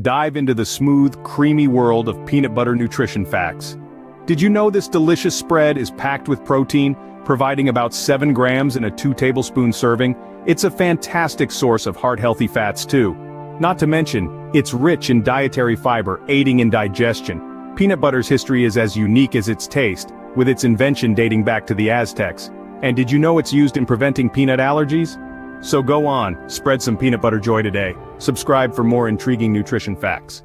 dive into the smooth, creamy world of peanut butter nutrition facts. Did you know this delicious spread is packed with protein, providing about 7 grams in a 2 tablespoon serving? It's a fantastic source of heart-healthy fats too. Not to mention, it's rich in dietary fiber, aiding in digestion. Peanut butter's history is as unique as its taste, with its invention dating back to the Aztecs. And did you know it's used in preventing peanut allergies? So go on, spread some peanut butter joy today. Subscribe for more intriguing nutrition facts.